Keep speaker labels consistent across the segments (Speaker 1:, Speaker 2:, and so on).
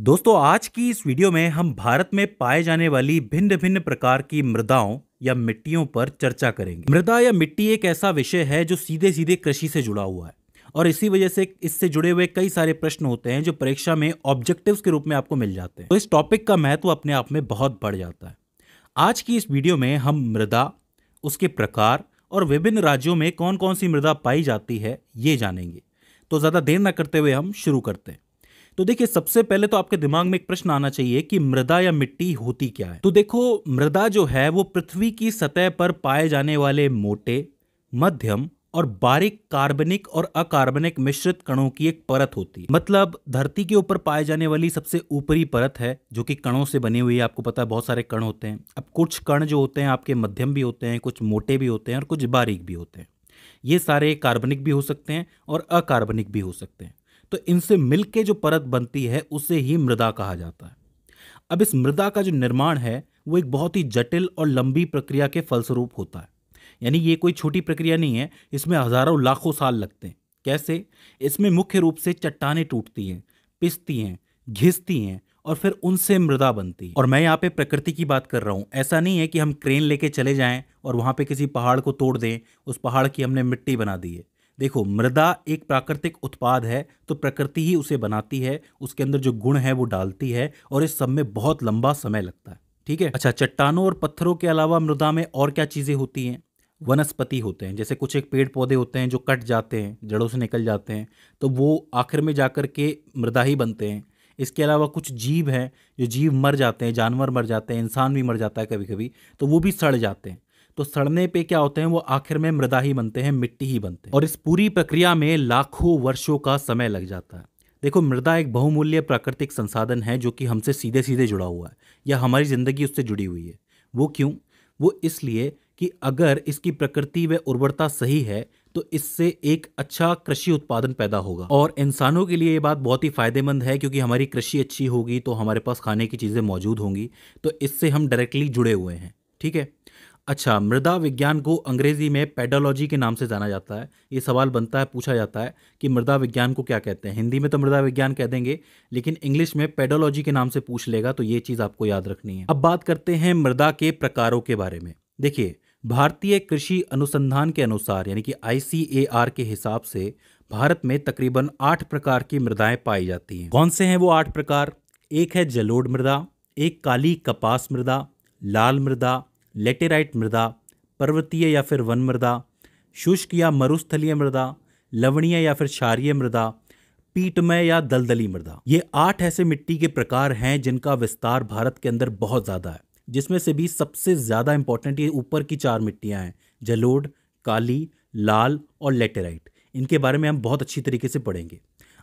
Speaker 1: दोस्तों, आज की इस वीडियो में हम भारत में पाए जाने वाली भिन्न भिन्न प्रकार की मृदाओं या मिट्टियों पर चर्चा करेंगे। मृदा या मिट्टी एक ऐसा विषय है जो सीधे सीधे कृषि से जुड़ा हुआ है और इसी वजह से इससे जुड़े हुए कई सारे प्रश्न होते हैं जो परीक्षा में ऑब्जेक्टिव्स के रूप में आपको मिल जाते हैं। तो इस टॉपिक का महत्व अपने आप में बहुत बढ़ जाता है। आज की इस वीडियो में हम मृदा, उसके प्रकार और विभिन्न राज्यों में कौन कौन सी मृदा पाई जाती है, ये जानेंगे। तो ज़्यादा देर न करते हुए हम शुरू करते हैं। तो देखिए, सबसे पहले तो आपके दिमाग में एक प्रश्न आना चाहिए कि मृदा या मिट्टी होती क्या है? तो देखो, मृदा जो है, वो पृथ्वी की सतह पर पाए जाने वाले मोटे, मध्यम और बारीक कार्बनिक और अकार्बनिक मिश्रित कणों की एक परत होती है। मतलब धरती के ऊपर पाए जाने वाली सबसे ऊपरी परत है, जो कि कणों से बनी हुई है। आपको पता है, बहुत सारे कण होते हैं। अब कुछ कण जो होते हैं, आपके मध्यम भी होते हैं, कुछ मोटे भी होते हैं और कुछ बारीक भी होते हैं। ये सारे कार्बनिक भी हो सकते हैं और अकार्बनिक भी हो सकते हैं। तो इनसे मिलके जो परत बनती है, उसे ही मृदा कहा जाता है। अब इस मृदा का जो निर्माण है, वो एक बहुत ही जटिल और लंबी प्रक्रिया के फलस्वरूप होता है। यानी ये कोई छोटी प्रक्रिया नहीं है, इसमें हज़ारों लाखों साल लगते हैं। कैसे? इसमें मुख्य रूप से चट्टाने टूटती हैं, पिसती हैं, घिसती हैं और फिर उनसे मृदा बनती है। और मैं यहाँ पे प्रकृति की बात कर रहा हूँ। ऐसा नहीं है कि हम क्रेन लेके चले जाएँ और वहाँ पे किसी पहाड़ को तोड़ दें, उस पहाड़ की हमने मिट्टी बना दी है। देखो, मृदा एक प्राकृतिक उत्पाद है तो प्रकृति ही उसे बनाती है, उसके अंदर जो गुण है वो डालती है, और इस सब में बहुत लंबा समय लगता है, ठीक है? अच्छा चट्टानों और पत्थरों के अलावा मृदा में और क्या चीज़ें होती हैं? वनस्पति होते हैं, जैसे कुछ एक पेड़ पौधे होते हैं जो कट जाते हैं, जड़ों से निकल जाते हैं तो वो आखिर में जाकर के मृदा ही बनते हैं। इसके अलावा कुछ जीव हैं, जो जीव मर जाते हैं, जानवर मर जाते हैं, इंसान भी मर जाता है कभी कभी तो वो भी सड़ जाते हैं। तो सड़ने पे क्या होते हैं, वो आखिर में मृदा ही बनते हैं, मिट्टी ही बनते हैं। और इस पूरी प्रक्रिया में लाखों वर्षों का समय लग जाता है। देखो, मृदा एक बहुमूल्य प्राकृतिक संसाधन है, जो कि हमसे सीधे सीधे जुड़ा हुआ है, या हमारी ज़िंदगी उससे जुड़ी हुई है। वो क्यों? वो इसलिए कि अगर इसकी प्रकृति व उर्वरता सही है तो इससे एक अच्छा कृषि उत्पादन पैदा होगा। और इंसानों के लिए ये बात बहुत ही फ़ायदेमंद है, क्योंकि हमारी कृषि अच्छी होगी तो हमारे पास खाने की चीज़ें मौजूद होंगी तो इससे हम डायरेक्टली जुड़े हुए हैं। ठीक है? अच्छा मृदा विज्ञान को अंग्रेज़ी में पेडोलॉजी के नाम से जाना जाता है। ये सवाल बनता है, पूछा जाता है कि मृदा विज्ञान को क्या कहते हैं। हिंदी में तो मृदा विज्ञान कह देंगे, लेकिन इंग्लिश में पेडोलॉजी के नाम से पूछ लेगा तो ये चीज़ आपको याद रखनी है। अब बात करते हैं मृदा के प्रकारों के बारे में। देखिए, भारतीय कृषि अनुसंधान के अनुसार, यानी कि आईसीएआर के हिसाब से, भारत में तकरीबन आठ प्रकार की मृदाएँ पाई जाती हैं। कौन से हैं वो आठ प्रकार? एक है जलोढ़ मृदा, एक काली कपास मृदा, लाल मृदा लेटेराइट मृदा, पर्वतीय या फिर वन मृदा, शुष्क या मरुस्थलीय मृदा, लवणीय या फिर क्षारीय मृदा पीटमय या दलदली मृदा। ये आठ ऐसे मिट्टी के प्रकार हैं जिनका विस्तार भारत के अंदर बहुत ज़्यादा है, जिसमें से भी सबसे ज़्यादा इंपॉर्टेंट ये ऊपर की चार मिट्टियाँ हैं जलोड काली, लाल और लेटेराइट इनके बारे में हम बहुत अच्छी तरीके से पढ़ेंगे।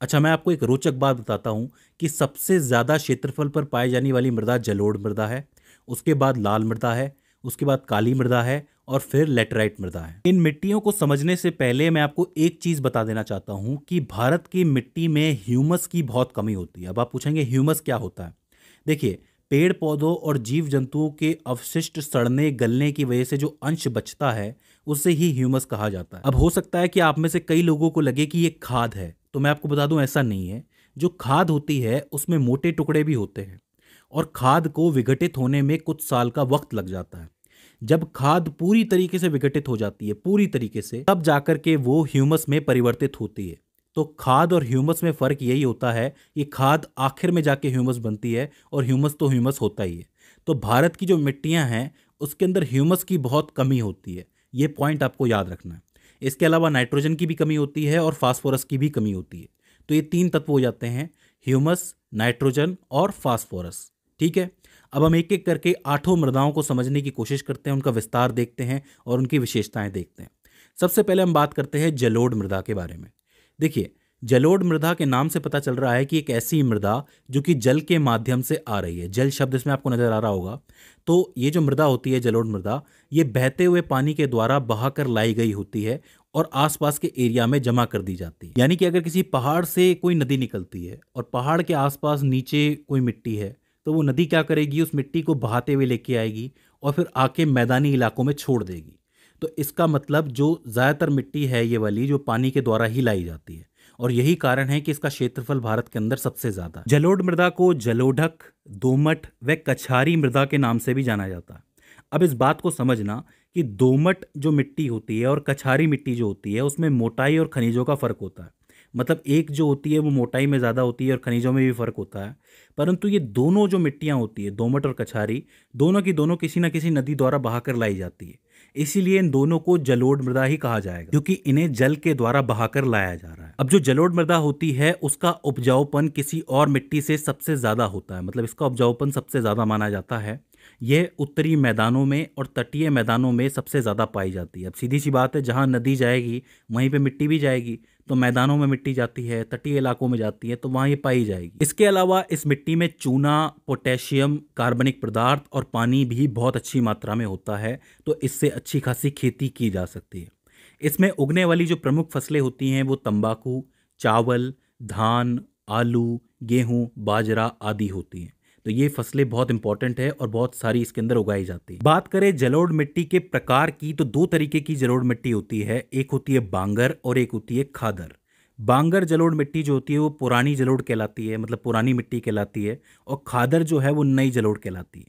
Speaker 1: अच्छा मैं आपको एक रोचक बात बताता हूँ कि सबसे ज़्यादा क्षेत्रफल पर पाई जाने वाली मृदा जलोढ़ मृदा है, उसके बाद लाल मृदा है उसके बाद काली मृदा है और फिर लेटराइट मृदा है। इन मिट्टियों को समझने से पहले मैं आपको एक चीज़ बता देना चाहता हूँ कि भारत की मिट्टी में ह्यूमस की बहुत कमी होती है। अब आप पूछेंगे, ह्यूमस क्या होता है? देखिए पेड़ पौधों और जीव जंतुओं के अवशिष्ट सड़ने, गलने की वजह से जो अंश बचता है, उसे ही ह्यूमस कहा जाता है। अब हो सकता है कि आप में से कई लोगों को लगे कि ये खाद है। तो मैं आपको बता दूँ, ऐसा नहीं है। जो खाद होती है, उसमें मोटे टुकड़े भी होते हैं। और खाद को विघटित होने में कुछ साल का वक्त लग जाता है। जब खाद पूरी तरीके से विघटित हो जाती है, पूरी तरीके से, तब जाकर के वो ह्यूमस में परिवर्तित होती है। तो खाद और ह्यूमस में फ़र्क यही होता है कि खाद आखिर में जाके ह्यूमस बनती है और ह्यूमस तो ह्यूमस होता ही है। तो भारत की जो मिट्टियाँ हैं, उसके अंदर ह्यूमस की बहुत कमी होती है। ये पॉइंट आपको याद रखना है। इसके अलावा नाइट्रोजन की भी कमी होती है और फास्फोरस की भी कमी होती है। तो ये तीन तत्व हो जाते हैं, ह्यूमस, नाइट्रोजन और फास्फोरस। ठीक है? अब हम एक एक करके आठों मृदाओं को समझने की कोशिश करते हैं, उनका विस्तार देखते हैं और उनकी विशेषताएँ देखते हैं। सबसे पहले हम बात करते हैं जलोढ़ मृदा के बारे में। देखिए, जलोढ़ मृदा के नाम से पता चल रहा है कि एक ऐसी मृदा जो कि जल के माध्यम से आ रही है। जल शब्द इसमें आपको नज़र आ रहा होगा। तो ये जो मृदा होती है, जलोढ़ मृदा, ये बहते हुए पानी के द्वारा बहाकर लाई गई होती है और आसपास के एरिया में जमा कर दी जाती है। यानी कि अगर किसी पहाड़ से कोई नदी निकलती है और पहाड़ के आसपास नीचे कोई मिट्टी है तो वो नदी क्या करेगी? उस मिट्टी को बहाते हुए लेके आएगी और फिर आके मैदानी इलाकों में छोड़ देगी। तो इसका मतलब जो ज़्यादातर मिट्टी है ये वाली, जो पानी के द्वारा ही लाई जाती है। और यही कारण है कि इसका क्षेत्रफल भारत के अंदर सबसे ज़्यादा जलोढ़ मृदा को जलोढ़क, दोमट व कछारी मृदा के नाम से भी जाना जाता है। अब इस बात को समझना कि दोमट जो मिट्टी होती है और कछारी मिट्टी जो होती है, उसमें मोटाई और खनिजों का फ़र्क होता है। मतलब एक जो होती है वो मोटाई में ज़्यादा होती है और खनिजों में भी फ़र्क होता है। परंतु ये दोनों जो मिट्टियाँ होती है, दोमट और कछारी, दोनों की दोनों किसी न किसी नदी द्वारा बहाकर लाई जाती है। इसीलिए इन दोनों को जलोढ़ मृदा ही कहा जाएगा, क्योंकि इन्हें जल के द्वारा बहाकर लाया जा रहा है। अब जो जलोढ़ मृदा होती है, उसका उपजाऊपन किसी और मिट्टी से सबसे ज़्यादा होता है मतलब इसका उपजाऊपन सबसे ज़्यादा माना जाता है। यह उत्तरी मैदानों में और तटीय मैदानों में सबसे ज़्यादा पाई जाती है। अब सीधी सी बात है, जहाँ नदी जाएगी, वहीं पर मिट्टी भी जाएगी तो मैदानों में मिट्टी जाती है, तटीय इलाकों में जाती है तो वहाँ ये पाई जाएगी। इसके अलावा इस मिट्टी में चूना, पोटेशियम, कार्बनिक पदार्थ और पानी भी बहुत अच्छी मात्रा में होता है तो इससे अच्छी खासी खेती की जा सकती है। इसमें उगने वाली जो प्रमुख फ़सलें होती हैं, वो तंबाकू, चावल, धान, आलू, गेहूँ, बाजरा आदि होती हैं। तो ये फ़सलें बहुत इंपॉर्टेंट है और बहुत सारी इसके अंदर उगाई जाती है। बात करें जलोढ़ मिट्टी के प्रकार की तो दो तरीके की जलोढ़ मिट्टी होती है। एक होती है बांगर और एक होती है खादर। बांगर जलोड़ मिट्टी जो होती है, वो पुरानी जलोड़ कहलाती है मतलब पुरानी मिट्टी कहलाती है और खादर जो है, वो नई जलोड़ कहलाती है।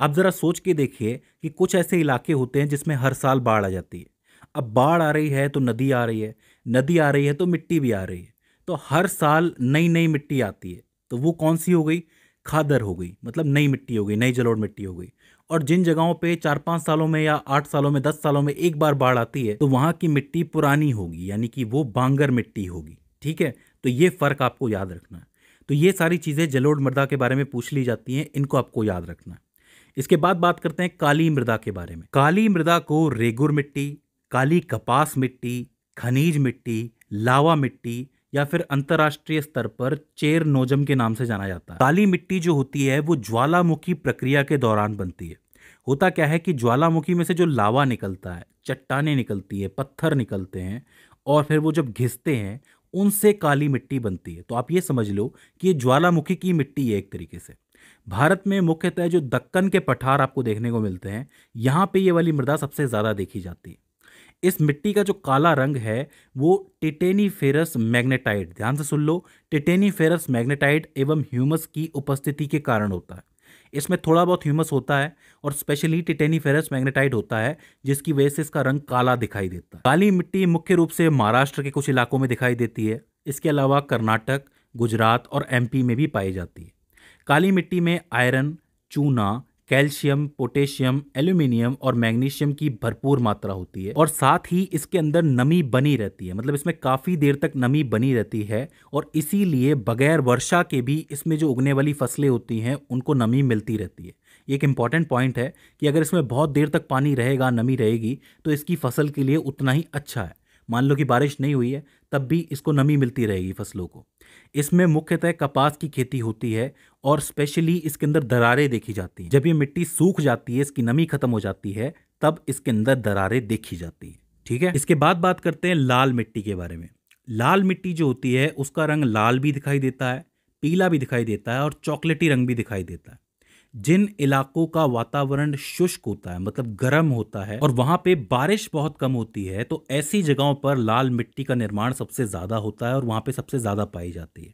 Speaker 1: आप ज़रा सोच के देखिए कि कुछ ऐसे इलाके होते हैं जिसमें हर साल बाढ़ आ जाती है। अब बाढ़ आ रही है तो नदी आ रही है, नदी आ रही है तो मिट्टी भी आ रही है। तो हर साल नई नई मिट्टी आती है। तो वो कौन सी हो गई? खादर हो गई मतलब नई मिट्टी हो गई, नई जलोढ़ मिट्टी हो गई। और जिन जगहों पे चार पाँच सालों में या आठ सालों में, दस सालों में एक बार बाढ़ आती है तो वहाँ की मिट्टी पुरानी होगी, यानी कि वो बांगर मिट्टी होगी, ठीक है? तो ये फ़र्क आपको याद रखना है। तो ये सारी चीज़ें जलोढ़ मृदा के बारे में पूछ ली जाती हैं, इनको आपको याद रखना है। इसके बाद बात करते हैं काली मृदा के बारे में। काली मृदा को रेगुर मिट्टी, काली कपास मिट्टी, खनिज मिट्टी, लावा मिट्टी या फिर अंतर्राष्ट्रीय स्तर पर चेर नोजम के नाम से जाना जाता है। काली मिट्टी जो होती है, वो ज्वालामुखी प्रक्रिया के दौरान बनती है। होता क्या है कि ज्वालामुखी में से जो लावा निकलता है, चट्टाने निकलती है, पत्थर निकलते हैं और फिर वो जब घिसते हैं, उनसे काली मिट्टी बनती है। तो आप ये समझ लो कि ये ज्वालामुखी की मिट्टी है एक तरीके से। भारत में मुख्यतः जो दक्कन के पठार आपको देखने को मिलते हैं, यहाँ पे ये वाली मृदा सबसे ज़्यादा देखी जाती है। इस मिट्टी का जो काला रंग है, वो टिटेनी फेरस मैग्नेटाइट, ध्यान से सुन लो टिटेनी फेरस मैग्नेटाइट एवं ह्यूमस की उपस्थिति के कारण होता है। इसमें थोड़ा बहुत ह्यूमस होता है और स्पेशली टिटेनी फेरस मैग्नेटाइट होता है, जिसकी वजह से इसका रंग काला दिखाई देता है। काली मिट्टी मुख्य रूप से महाराष्ट्र के कुछ इलाकों में दिखाई देती है। इसके अलावा कर्नाटक, गुजरात और एमपी में भी पाई जाती है। काली मिट्टी में आयरन, चूना कैल्शियम, पोटेशियम, एल्यूमिनियम और मैग्नीशियम की भरपूर मात्रा होती है और साथ ही इसके अंदर नमी बनी रहती है। मतलब इसमें काफ़ी देर तक नमी बनी रहती है और इसीलिए बगैर वर्षा के भी इसमें जो उगने वाली फ़सलें होती हैं, उनको नमी मिलती रहती है। एक इंपॉर्टेंट पॉइंट है कि अगर इसमें बहुत देर तक पानी रहेगा, नमी रहेगी तो इसकी फ़सल के लिए उतना ही अच्छा है। मान लो कि बारिश नहीं हुई है, तब भी इसको नमी मिलती रहेगी फ़सलों को। इसमें मुख्यतः कपास की खेती होती है और स्पेशली इसके अंदर दरारें देखी जाती हैं। जब ये मिट्टी सूख जाती है, इसकी नमी खत्म हो जाती है, तब इसके अंदर दरारें देखी जाती है। ठीक है? इसके बाद बात करते हैं लाल मिट्टी के बारे में। लाल मिट्टी जो होती है, उसका रंग लाल भी दिखाई देता है, पीला भी दिखाई देता है और चॉकलेटी रंग भी दिखाई देता है। जिन इलाकों का वातावरण शुष्क होता है मतलब गर्म होता है और वहाँ पे बारिश बहुत कम होती है तो ऐसी जगहों पर लाल मिट्टी का निर्माण सबसे ज़्यादा होता है और वहाँ पे सबसे ज़्यादा पाई जाती है।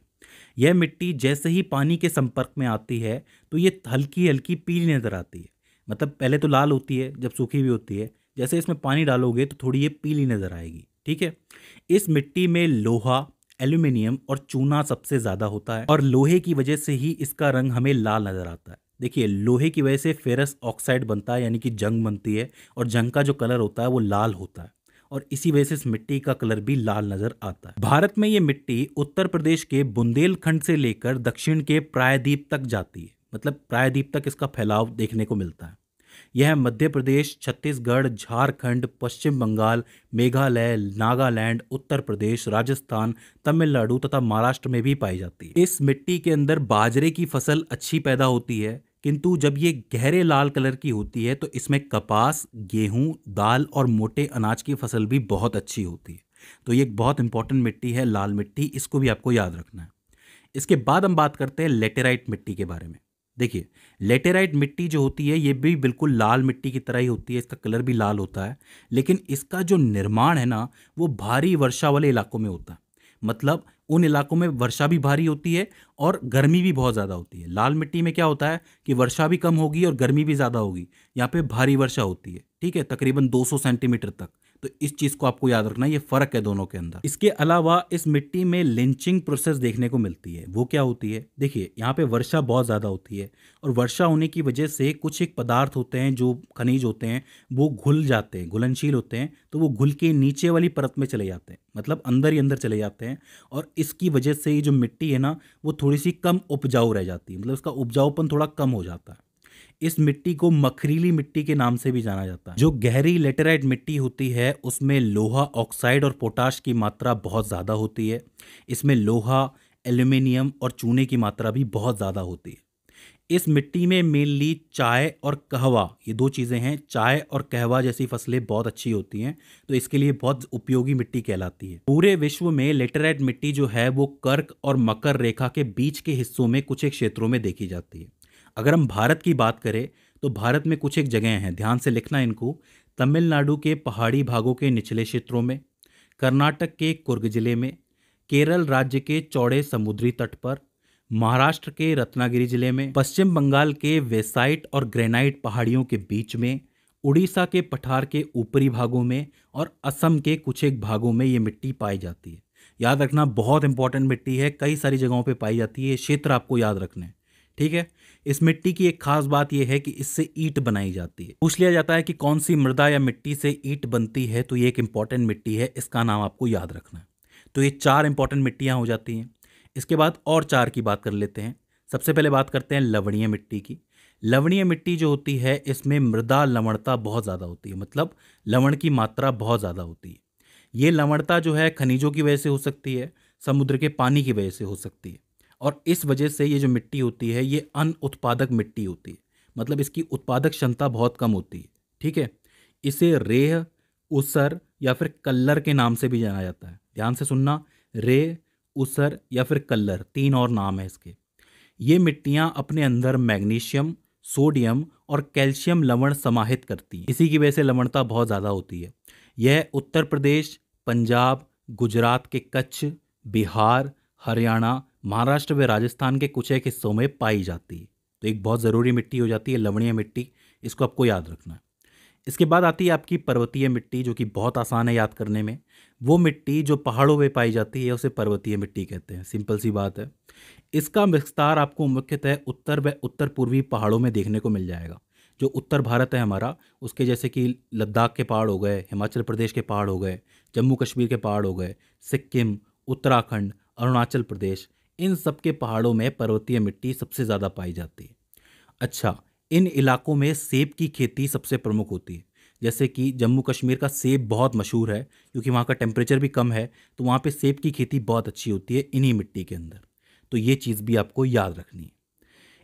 Speaker 1: यह मिट्टी जैसे ही पानी के संपर्क में आती है तो ये हल्की हल्की पीली नज़र आती है। मतलब पहले तो लाल होती है, जब सूखी भी होती है। जैसे इसमें पानी डालोगे तो थोड़ी ये पीली नज़र आएगी, ठीक है? इस मिट्टी में लोहा, एल्यूमिनियम और चूना सबसे ज़्यादा होता है। और लोहे की वजह से ही इसका रंग हमें लाल नज़र आता है। देखिए, लोहे की वजह से फेरस ऑक्साइड बनता है, यानी कि जंग बनती है, और जंग का जो कलर होता है, वो लाल होता है। और इसी वजह से इस मिट्टी का कलर भी लाल नज़र आता है। भारत में ये मिट्टी उत्तर प्रदेश के बुंदेलखंड से लेकर दक्षिण के प्रायद्वीप तक जाती है। मतलब प्रायद्वीप तक इसका फैलाव देखने को मिलता है। यह मध्य प्रदेश, छत्तीसगढ़, झारखंड, पश्चिम बंगाल, मेघालय, नागालैंड, उत्तर प्रदेश, राजस्थान, तमिलनाडु तथा महाराष्ट्र में भी पाई जाती है। इस मिट्टी के अंदर बाजरे की फ़सल अच्छी पैदा होती है। किंतु जब ये गहरे लाल कलर की होती है तो इसमें कपास, गेहूँ, दाल और मोटे अनाज की फ़सल भी बहुत अच्छी होती है। तो ये एक बहुत इंपॉर्टेंट मिट्टी है, लाल मिट्टी, इसको भी आपको याद रखना है। इसके बाद हम बात करते हैं लेटेराइट मिट्टी के बारे में। देखिए, लेटेराइट मिट्टी जो होती है, ये भी बिल्कुल लाल मिट्टी की तरह ही होती है, इसका कलर भी लाल होता है, लेकिन इसका जो निर्माण है ना, वो भारी वर्षा वाले इलाकों में होता है। मतलब उन इलाकों में वर्षा भी भारी होती है और गर्मी भी बहुत ज़्यादा होती है। लाल मिट्टी में क्या होता है कि वर्षा भी कम होगी और गर्मी भी ज़्यादा होगी। यहाँ पे भारी वर्षा होती है। ठीक है? तकरीबन 200 सेंटीमीटर तक। तो इस चीज़ को आपको याद रखना ये फ़र्क है दोनों के अंदर। इसके अलावा इस मिट्टी में लिंचिंग प्रोसेस देखने को मिलती है। वो क्या होती है? देखिए, यहाँ पे वर्षा बहुत ज़्यादा होती है और वर्षा होने की वजह से कुछ एक पदार्थ होते हैं, जो खनिज होते हैं, वो घुल जाते हैं, घुलनशील होते हैं तो वो घुल के नीचे वाली परत में चले जाते हैं मतलब अंदर ही अंदर चले जाते हैं और इसकी वजह से ये जो मिट्टी है ना, वो थोड़ी सी कम उपजाऊ रह जाती है मतलब उसका उपजाऊपन थोड़ा कम हो जाता है। इस मिट्टी को मखरीली मिट्टी के नाम से भी जाना जाता है। जो गहरी लेटेराइट मिट्टी होती है, उसमें लोहा ऑक्साइड और पोटाश की मात्रा बहुत ज़्यादा होती है। इसमें लोहा, एल्यूमिनियम और चूने की मात्रा भी बहुत ज़्यादा होती है। इस मिट्टी में मेनली चाय और कहवा, ये दो चीज़ें हैं, चाय और कहवा जैसी फ़सलें बहुत अच्छी होती हैं तो इसके लिए बहुत उपयोगी मिट्टी कहलाती है। पूरे विश्व में लेटेराइट मिट्टी जो है, वो कर्क और मकर रेखा के बीच के हिस्सों में कुछ एक क्षेत्रों में देखी जाती है। अगर हम भारत की बात करें तो भारत में कुछ एक जगह हैं। ध्यान से लिखना इनको। तमिलनाडु के पहाड़ी भागों के निचले क्षेत्रों में, कर्नाटक के कुर्ग ज़िले में, केरल राज्य के चौड़े समुद्री तट पर, महाराष्ट्र के रत्नागिरी ज़िले में, पश्चिम बंगाल के वेसाइट और ग्रेनाइट पहाड़ियों के बीच में, उड़ीसा के पठार के ऊपरी भागों में और असम के कुछ एक भागों में ये मिट्टी पाई जाती है। याद रखना, बहुत इंपॉर्टेंट मिट्टी है। कई सारी जगहों पे पाई जाती है। क्षेत्र आपको याद रखना है। ठीक है? इस मिट्टी की एक खास बात यह है कि इससे ईट बनाई जाती है। पूछ लिया जाता है कि कौन सी मृदा या मिट्टी से ईट बनती है तो ये एक इंपॉर्टेंट मिट्टी है, इसका नाम आपको याद रखना है। तो ये चार इंपॉर्टेंट मिट्टियाँ हो जाती हैं। इसके बाद और चार की बात कर लेते हैं। सबसे पहले बात करते हैं लवणीय मिट्टी की। लवणीय मिट्टी जो होती है, इसमें मृदा लवणता बहुत ज़्यादा होती है मतलब लवण की मात्रा बहुत ज़्यादा होती है। ये लवणता जो है खनिजों की वजह से हो सकती है, समुद्र के पानी की वजह से हो सकती है। और इस वजह से ये जो मिट्टी होती है, ये अन उत्पादक मिट्टी होती है। मतलब इसकी उत्पादक क्षमता बहुत कम होती है, ठीक है? इसे रेह, उसर या फिर कल्लर के नाम से भी जाना जाता है। ध्यान से सुनना, रेह, उसर या फिर कल्लर, तीन और नाम है इसके। ये मिट्टियाँ अपने अंदर मैग्नीशियम, सोडियम और कैल्शियम लवण समाहित करती हैं। इसी की वजह से लवणता बहुत ज़्यादा होती है। यह उत्तर प्रदेश, पंजाब, गुजरात के कच्छ, बिहार, हरियाणा महाराष्ट्र व राजस्थान के कुछ एक हिस्सों में पाई जाती है। तो एक बहुत ज़रूरी मिट्टी हो जाती है, लवणीय मिट्टी। इसको आपको याद रखना है। इसके बाद आती है आपकी पर्वतीय मिट्टी, जो कि बहुत आसान है याद करने में। वो मिट्टी जो पहाड़ों में पाई जाती है, उसे पर्वतीय मिट्टी कहते हैं। सिंपल सी बात है। इसका विस्तार आपको मुख्यतः उत्तर व उत्तर पूर्वी पहाड़ों में देखने को मिल जाएगा। जो उत्तर भारत है हमारा, उसके जैसे कि लद्दाख के पहाड़ हो गए, हिमाचल प्रदेश के पहाड़ हो गए, जम्मू कश्मीर के पहाड़ हो गए, सिक्किम, उत्तराखंड, अरुणाचल प्रदेश इन सब के पहाड़ों में पर्वतीय मिट्टी सबसे ज़्यादा पाई जाती है। अच्छा इन इलाकों में सेब की खेती सबसे प्रमुख होती है। जैसे कि जम्मू कश्मीर का सेब बहुत मशहूर है, क्योंकि वहाँ का टेम्परेचर भी कम है तो वहाँ पे सेब की खेती बहुत अच्छी होती है इन्हीं मिट्टी के अंदर। तो ये चीज़ भी आपको याद रखनी है।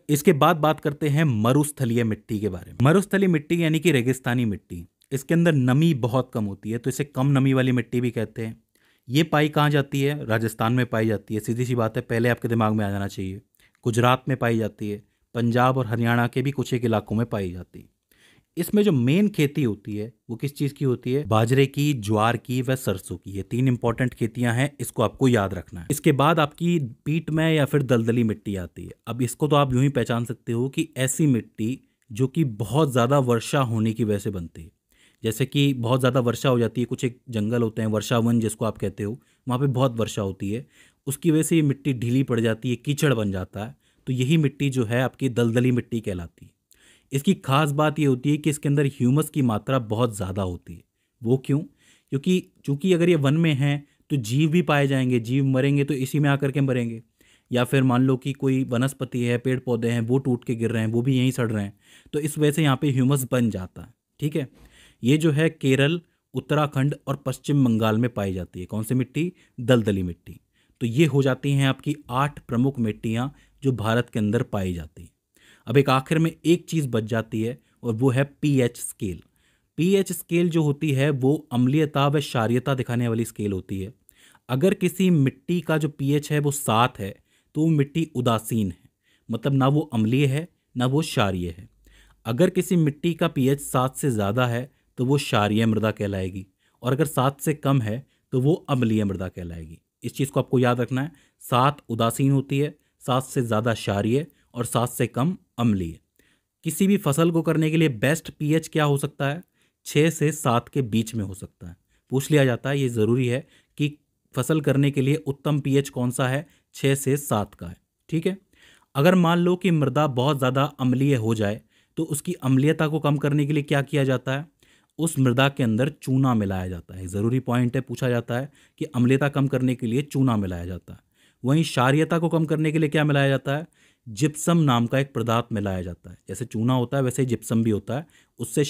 Speaker 1: इसके बाद बात करते हैं मरुस्थलीय मिट्टी के बारे में। मरुस्थलीय मिट्टी यानी कि रेगिस्तानी मिट्टी, इसके अंदर नमी बहुत कम होती है तो इसे कम नमी वाली मिट्टी भी कहते हैं। ये पाई कहाँ जाती है? राजस्थान में पाई जाती है। सीधी सी बात है, पहले आपके दिमाग में आ जाना चाहिए। गुजरात में पाई जाती है, पंजाब और हरियाणा के भी कुछ एक इलाकों में पाई जाती है। इसमें जो मेन खेती होती है, वो किस चीज़ की होती है? बाजरे की, ज्वार की व सरसों की। ये तीन इंपॉर्टेंट खेतियाँ हैं, इसको आपको याद रखना है। इसके बाद आपकी पीट में या फिर दलदली मिट्टी आती है। अब इसको तो आप यूँ ही पहचान सकते हो कि ऐसी मिट्टी जो कि बहुत ज़्यादा वर्षा होने की वजह से बनती है। जैसे कि बहुत ज़्यादा वर्षा हो जाती है, कुछ एक जंगल होते हैं, वर्षा वन जिसको आप कहते हो, वहाँ पे बहुत वर्षा होती है। उसकी वजह से ये मिट्टी ढीली पड़ जाती है, कीचड़ बन जाता है तो यही मिट्टी जो है आपकी दलदली मिट्टी कहलाती है। इसकी खास बात ये होती है कि इसके अंदर ह्यूमस की मात्रा बहुत ज़्यादा होती है। वो क्यों? क्योंकि चूँकि अगर ये वन में हैं तो जीव भी पाए जाएँगे, जीव मरेंगे तो इसी में आकर के मरेंगे। या फिर मान लो कि कोई वनस्पति है पेड़ पौधे हैं, वो टूट के गिर रहे हैं, वो भी यहीं सड़ रहे हैं तो इस वजह से यहाँ पे ह्यूमस बन जाता है, ठीक है? ये जो है केरल, उत्तराखंड और पश्चिम बंगाल में पाई जाती है। कौन सी मिट्टी? दलदली मिट्टी। तो ये हो जाती हैं आपकी आठ प्रमुख मिट्टियाँ जो भारत के अंदर पाई जाती हैं। अब एक आखिर में एक चीज़ बच जाती है और वो है पीएच स्केल। पीएच स्केल जो होती है, वो अम्लीयता व क्षारियता दिखाने वाली स्केल होती है। अगर किसी मिट्टी का जो पीएच है, वो सात है तो वो मिट्टी उदासीन है। मतलब ना वो अम्लीय है, ना वो क्षारिय है। अगर किसी मिट्टी का पीएच सात से ज़्यादा है तो वो क्षारीय मृदा कहलाएगी और अगर सात से कम है तो वो अम्लीय मृदा कहलाएगी। इस चीज़ को आपको याद रखना है, सात उदासीन होती है, सात से ज़्यादा क्षारीय और सात से कम अम्लीय। किसी भी फ़सल को करने के लिए बेस्ट पीएच क्या हो सकता है? छः से सात के बीच में हो सकता है। पूछ लिया जाता है, ये ज़रूरी है कि फ़सल करने के लिए उत्तम पीएच कौन सा है? छः से सात का है, ठीक है? अगर मान लो कि मृदा बहुत ज़्यादा अम्लीय हो जाए तो उसकी अम्लीयता को कम करने के लिए क्या किया जाता है? उस मृदा के अंदर चूना मिलाया जाता है। ज़रूरी पॉइंट है, पूछा जाता है कि अम्लता कम करने के लिए चूना मिलाया जाता है। वहीं क्षारियता को कम करने के लिए क्या मिलाया जाता है? जिप्सम नाम का एक पदार्थ मिलाया जाता है। जैसे चूना होता है, वैसे जिप्सम भी होता है। उससे